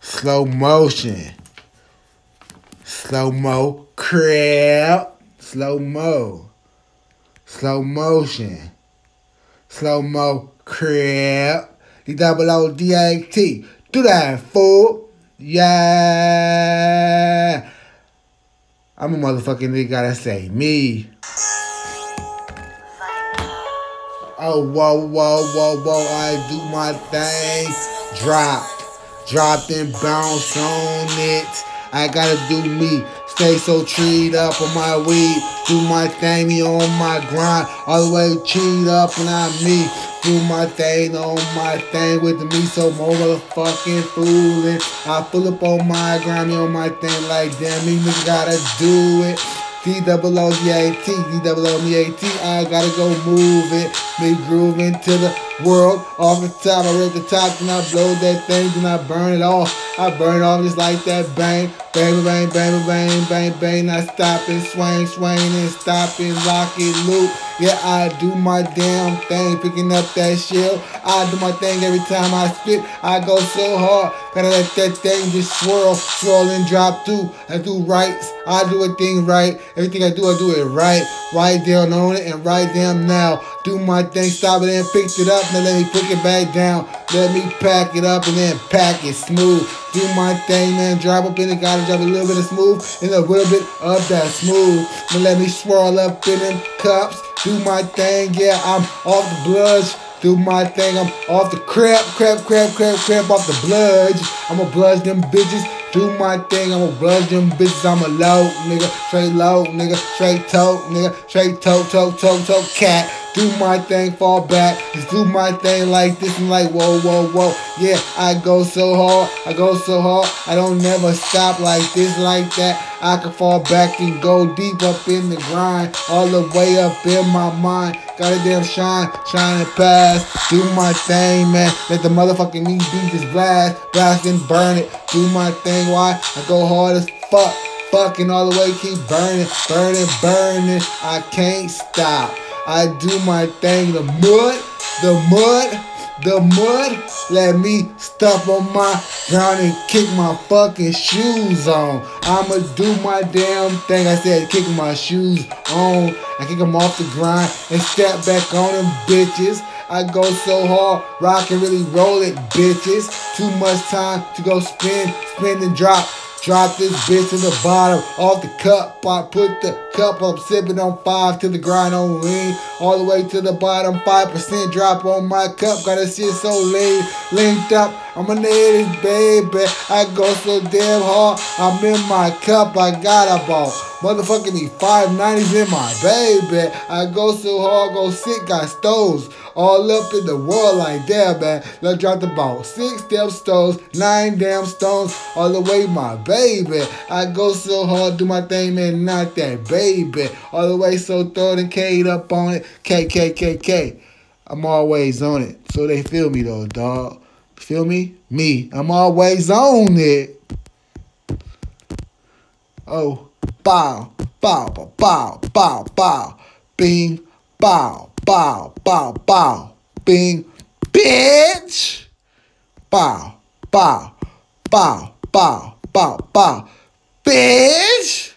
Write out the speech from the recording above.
Slow motion. Slow mo crap. Slow mo. Slow motion. Slow mo crap. D double O D A T. Do that, fool. Yeah. I'm a motherfucking nigga gotta say me. Oh, whoa, whoa, whoa, whoa, I do my thing. Drop, drop and bounce on it. I gotta do me. Stay so treed up on my weed. Do my thing, me on my grind. All the way treed up and I me. Do my thing on my thing with me so more motherfucking fooling. I pull up on my grind, me on my thing like damn, me nigga gotta do it. D double O D A T, D double O D A T. I gotta go move it, me groove into the world. Off the top, I rip the top, then I blow that thing, then I burn it off. I burn off just like that bang, bang, bang, bang, bang, bang, bang. I stop and swing, swing and stop and lock it, loop. Yeah, I do my damn thing, picking up that shell. I do my thing every time I spit. I go so hard, gotta let that thing just swirl, swirl and drop through. I do rights, I do a thing right. Everything I do, I do it right. Right down on it and right down now. Do my thing, stop it and picked it up, now let me pick it back down. Let me pack it up and then pack it smooth. Do my thing, man. Drop up in it, gotta drop a little bit of smooth and a little bit of that smooth. Now let me swirl up in them cups. Do my thing, yeah, I'm off the bloods. Do my thing, I'm off the crap, crap, crap, crap, crap, off the bloods. I'ma bludge them bitches. Do my thing, I'ma bludge them bitches. I'm a low nigga, straight low nigga, straight toe nigga, straight toe, toe, toe, toe, cat do my thing, fall back, just do my thing like this and like whoa, whoa, whoa. Yeah, I go so hard, I go so hard, I don't never stop like this, like that. I can fall back and go deep up in the grind, all the way up in my mind. Gotta damn shine, shine and pass. Do my thing, man. Let the motherfucking me beat this blast, blast and burn it. Do my thing, why? I go hard as fuck, fucking all the way, keep burning, burning, burning. I can't stop. I do my thing. The mud, the mud, the mud. Let me step on my ground and kick my fucking shoes on. I'ma do my damn thing. I said kick my shoes on. I kick them off the grind and step back on them bitches. I go so hard, rock and really roll it, bitches. Too much time to go spin, spin and drop. Drop this bitch to the bottom off the cup. I put the cup up, sipping on five to the grind on lean. All the way to the bottom, 5% drop on my cup. Got to shit so lean, linked up. I'm a native baby. I go so damn hard. I'm in my cup. I got a ball. Motherfucking me 590s in my baby. I go so hard, go sick, got stoves all up in the world like that, man. Let's drop the ball. Six damn stones, nine damn stones, all the way, my baby. I go so hard, do my thing, man, not that baby. All the way so throw the K up on it. K, K, K, K. I'm always on it. So they feel me though, dog. Feel me? Me. I'm always on it. Oh, bow, bow, bow, bow, bow, bow. Bing, bow, bow, bow, bow, bing, bitch, bow, bow, bow, bow, bow, bow, bitch.